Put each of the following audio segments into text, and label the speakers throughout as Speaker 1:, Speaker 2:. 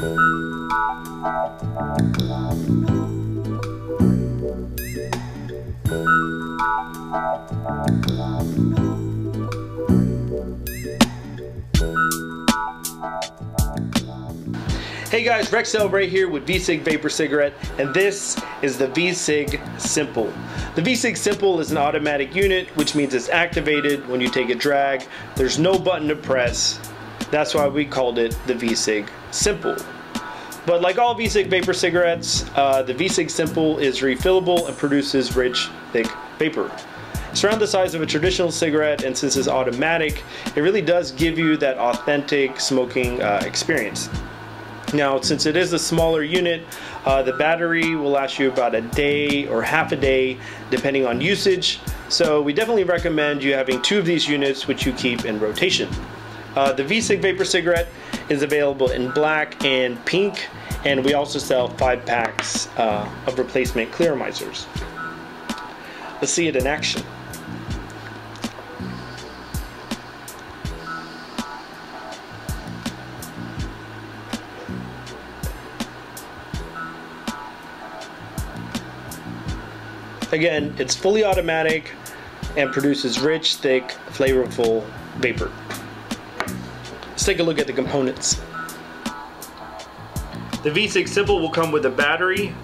Speaker 1: Hey guys, Rex Celebrate here with VCIG Vapor Cigarette, and this is the VCIG Simple. The VCIG Simple is an automatic unit, which means it's activated when you take a drag. There's no button to press. That's why we called it the VCIG Simple. But like all VCIG vapor cigarettes, uh, the VCIG Simple is refillable and produces rich, thick vapor. It's around the size of a traditional cigarette, and since it's automatic, it really does give you that authentic smoking uh, experience. Now, since it is a smaller unit, uh, the battery will last you about a day or half a day, depending on usage. So we definitely recommend you having two of these units, which you keep in rotation. Uh, the VCIG Vapor Cigarette is available in black and pink, and we also sell five packs uh, of replacement Clearomizers. Let's see it in action. Again, it's fully automatic and produces rich, thick, flavorful vapor. Let's take a look at the components. The VCIG Simple will come with a battery,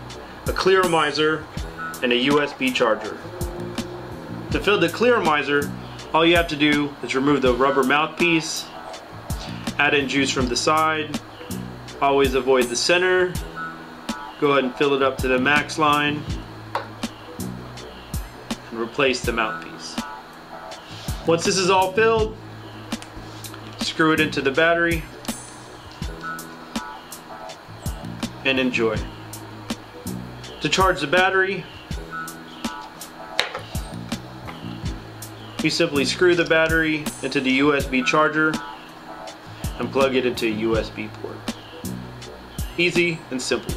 Speaker 1: a clearomizer, and a USB charger. To fill the clearomizer, all you have to do is remove the rubber mouthpiece, add in juice from the side, always avoid the center, go ahead and fill it up to the max line, and replace the mouthpiece. Once this is all filled, screw it into the battery and enjoy. To charge the battery, you simply screw the battery into the USB charger and plug it into a USB port. Easy and simple.